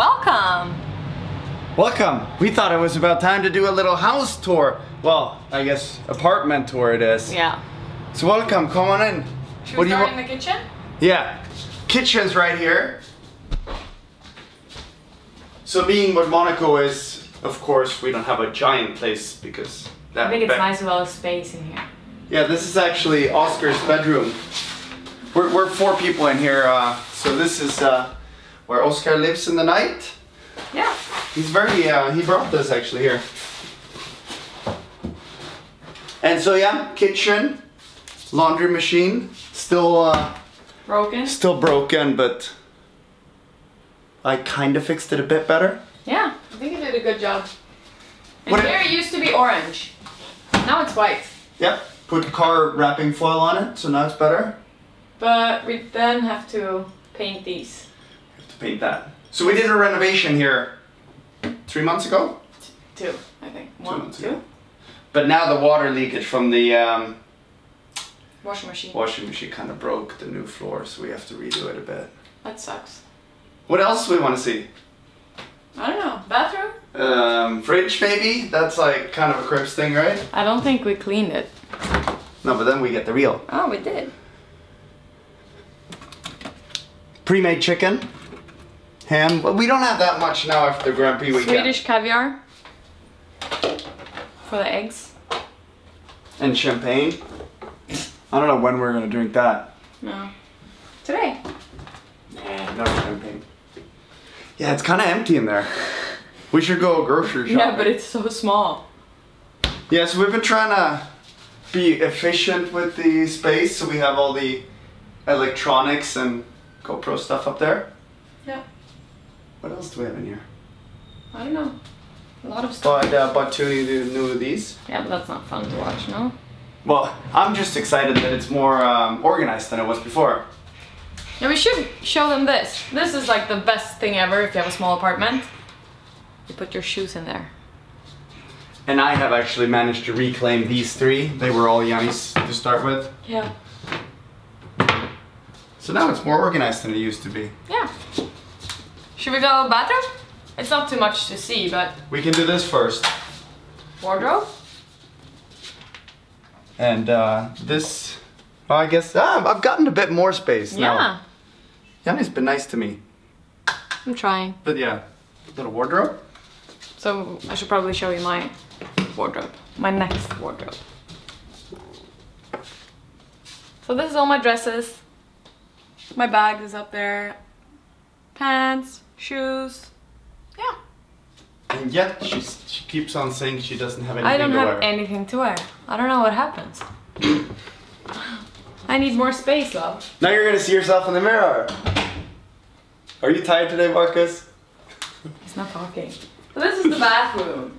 welcome. Welcome. We thought it was about time to do a little house tour. Well, I guess apartment tour it is. Yeah. So welcome, come on in. Should What we do you start in the kitchen? Yeah, kitchen's right here. So being what Monaco is, of course, we don't have a giant place because that. I think it's nice with all the space in here. Yeah, this is actually Oscar's bedroom. We're, we're four people in here, uh, so this is uh, where Oscar lives in the night. Yeah. He's very, uh, he brought this actually here. And so yeah, kitchen, laundry machine, still, uh, Broken? still broken, but I kind of fixed it a bit better. Yeah, I think you did a good job. And What- here it used to be orange. Now it's white. Yep, put car wrapping foil on it, so now it's better. But we then have to paint these. Paint that. So we did a renovation here three months ago, Two, I think. One, months two. ago. but now the water leakage from the um, Washing machine. washing machine kind of broke the new floor, so we have to redo it a bit. That sucks. What else do we want to see? I don't know. Bathroom? Um, fridge maybe? That's like kind of a cribs thing, right? I don't think we cleaned it. No, but then we get the real. Oh, we did. Pre-made chicken. Ham. Well, we don't have that much now after the Grand Prix weekend. Swedish caviar. For the eggs. And champagne. I don't know when we're gonna drink that. No. Today. Nah, no champagne. Yeah, it's kind of empty in there. We should go grocery shopping. Yeah, but it's so small. Yeah, so we've been trying to be efficient with the space, so we have all the electronics and GoPro stuff up there. Yeah. What else do we have in here? I don't know. A lot of stuff. Bought, uh, bought two new, new of these. Yeah, but that's not fun to watch, no? Well, I'm just excited that it's more um, organized than it was before. Yeah, we should show them this. This is like the best thing ever if you have a small apartment. You put your shoes in there. And I have actually managed to reclaim these three. They were all Janni's to start with. Yeah. So now it's more organized than it used to be. Yeah. Should we go bathroom? It's not too much to see, but We can do this first. wardrobe? And uh, this, well, I guess, ah, I've gotten a bit more space now. Yeah. Janni's been nice to me. I'm trying. But yeah, little wardrobe. So I should probably show you my wardrobe. My next wardrobe. So this is all my dresses. My bag is up there. Pants, shoes. Yeah. And yet she's, she keeps on saying she doesn't have anything I don't to have wear. anything to wear. I don't know what happens. I need more space, love. Now you're gonna see yourself in the mirror. Are you tired today, Marcus? He's not talking. So this is the bathroom.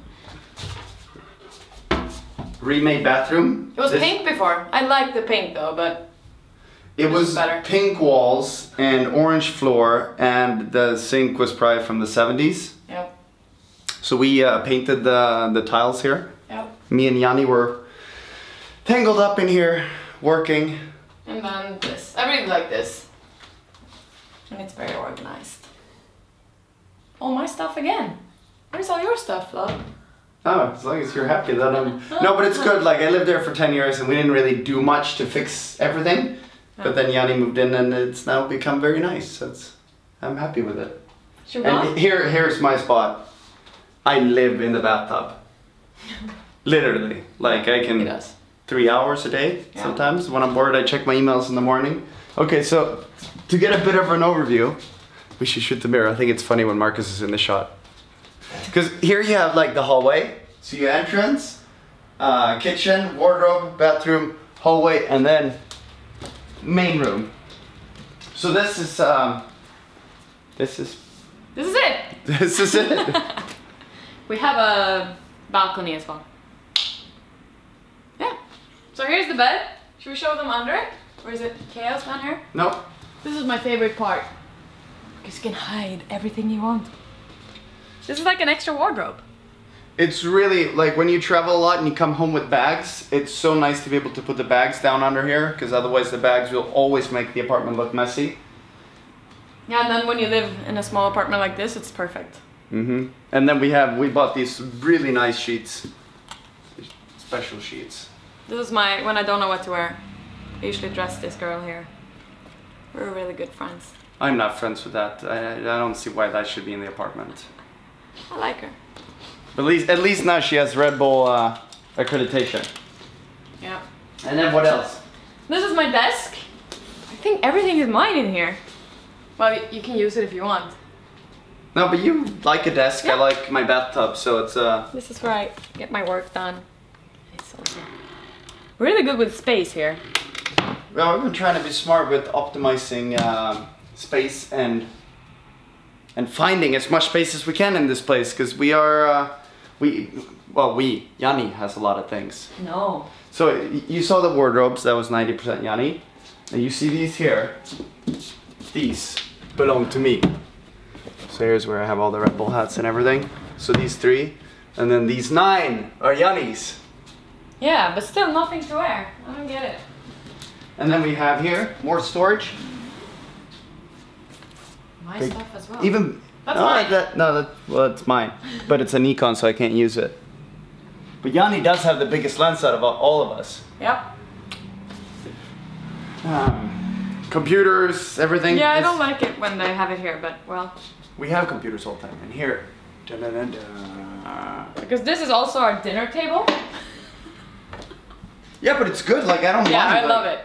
Remade bathroom. It was This- pink before. I like the pink though, but It was better. pink walls and orange floor, and the sink was probably from the 70s. yeah, So we uh, painted the, the tiles here. yeah. Me and Janni were tangled up in here working. And then this. I really like this. And it's very organized. All my stuff again. Where's all your stuff, love? Oh, as long as you're happy that I'm. No, but it's good. Like I lived there for ten years, and we didn't really do much to fix everything. But then Janni moved in, and it's now become very nice. So it's, I'm happy with it. Go? And here, here's my spot. I live in the bathtub. Literally, like I can three hours a day Yeah. sometimes. When I'm bored, I check my emails in the morning. Okay, so to get a bit of an overview, we should shoot the mirror. I think it's funny when Marcus is in the shot. Because here you have like the hallway. So your entrance, uh, kitchen, wardrobe, bathroom, hallway, and then main room. So this is um, this is This is it. this is it. We have a balcony as well. Yeah. So here's the bed. Should we show them under it? Or is it chaos down here? no, This is my favorite part. Because you can hide everything you want. This is like an extra wardrobe. It's really like when you travel a lot and you come home with bags, it's so nice to be able to put the bags down under here because otherwise the bags will always make the apartment look messy. Yeah, and then when you live in a small apartment like this, it's perfect. Mm-hmm. And then we have we bought these really nice sheets, special sheets. This is my when I don't know what to wear. I usually dress this girl here. We're really good friends. I'm not friends with that. I, I don't see why that should be in the apartment. I like her. But at least at least now she has Red Bull uh, accreditation. Yeah. And then what else? This is my desk. I think everything is mine in here. Well, you can use it if you want. No, but you like a desk. I like my bathtub, so it's uh. This is where I get my work done. It's also really good with space here. Well, we've been trying to be smart with optimizing um, space and and finding as much space as we can in this place because we are uh, we well we Janni has a lot of things. No. So you saw the wardrobes that was ninety percent Janni, and you see these here. These belong to me. So here's where I have all the Red Bull hats and everything. So these three, and then these nine are Janni's. Yeah, but still nothing to wear. I don't get it. And then we have here more storage. My Big- stuff as well. Even That's no, mine. that no, that well, it's mine, but it's a Nikon, so I can't use it. But Janni does have the biggest lens out of all of us. Yep. Um, computers, everything. Yeah, I don't like it when they have it here, but well, We have computers all the time, and here. Dun-dun-dun-dun. because this is also our dinner table. Yeah, but it's good. Like I don't Yeah, mind. I like- love it.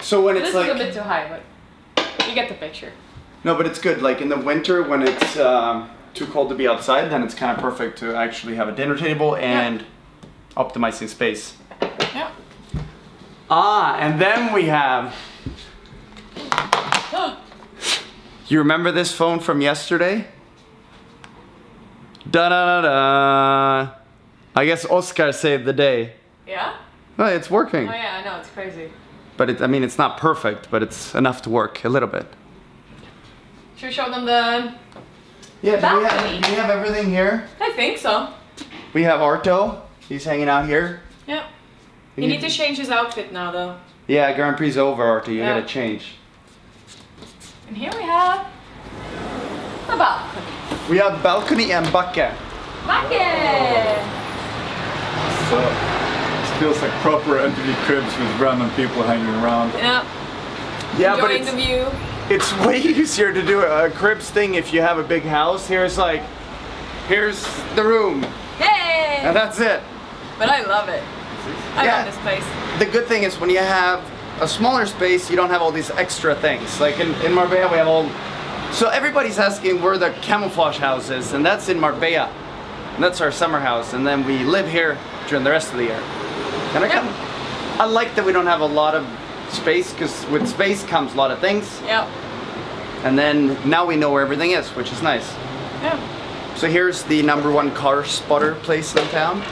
So when This it's like This is a bit too high, but you get the picture. No, but it's good. Like in the winter when it's um, too cold to be outside, then it's kind of perfect to actually have a dinner table and optimizing space. Yeah. Ah, and then we have. You remember this phone from yesterday? Da da da da. I guess Oscar saved the day. yeah? Well, it's working, Oh yeah, I know, it's crazy. but it, I mean, it's not perfect, but it's enough to work a little bit. Should we show them the... Yeah, do we have- Balcony. do we have everything here? I think so. We have Arto. He's hanging out here. Yep. We You need to change his outfit now though. Yeah, Grand Prix over, Arto. You Yeah. gotta change. And here we have the balcony. We have balcony and bucket. Bucket! So it feels like proper MTV cribs with random people hanging around. Yeah. Yeah, but it's, the view. It's way easier to do a cribs thing if you have a big house. Here's like, here's the room, Yay! and that's it. But I love it. I Yeah. love this place. The good thing is when you have a smaller space, you don't have all these extra things. Like in, in Marbella, we have all. So everybody's asking where the camouflage house is, and that's in Marbella. And that's our summer house, and then we live here during the rest of the year. And I, kind I like that we don't have a lot of space, because with space comes a lot of things. Yeah. And then now we know where everything is, which is nice. Yeah. So here's the number one car spotter place in town.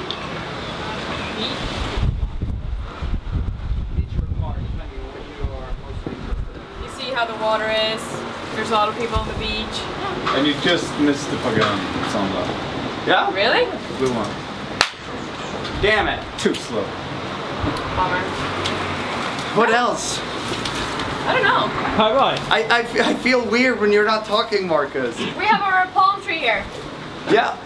You see how the water is. There's a lot of people on the beach. And you just missed the Pagani Zonda. Yeah? Really? Blue one. Damn it. Too slow. Bummer. What else? I don't know. Hi, bye. I, I, I feel weird when you're not talking, Marcus. We have our palm tree here. Yeah.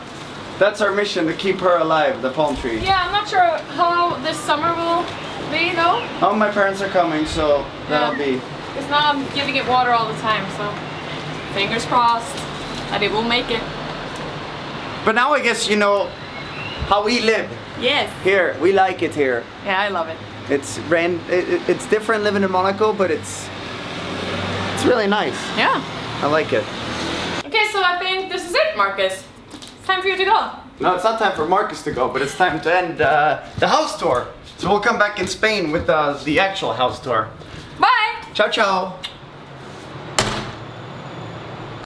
That's our mission to keep her alive, the palm tree. Yeah, I'm not sure how this summer will be though. Oh, my parents are coming, so that'll Yeah. be. Because now I'm giving it water all the time, so fingers crossed that it will make it. But now I guess you know how we live Yes. here. We like it here. Yeah, I love it. It's ran. It, it- it's different living in Monaco, but it's it's really nice. Yeah. I like it. Okay, so I think this is it, Marcus. It's time for you to go. No, it's not time for Marcus to go, but it's time to end uh, the house tour. So we'll come back in Spain with uh, the actual house tour. Bye! Ciao, ciao.